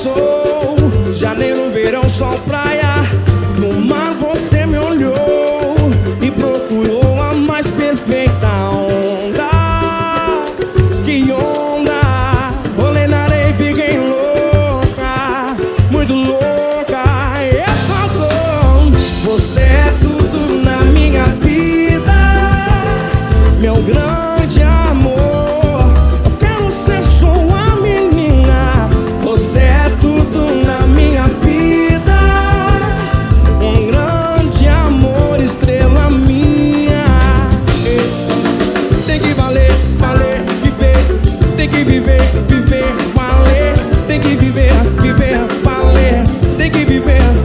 começou. Janeiro, verão, sol, praia. No mar você me olhou e procurou a mais perfeita onda. Que onda! Rolei na areia e fiquei louca, muito louca. E faltou você. viver, valer, tem que viver, viver, valer, tem que viver.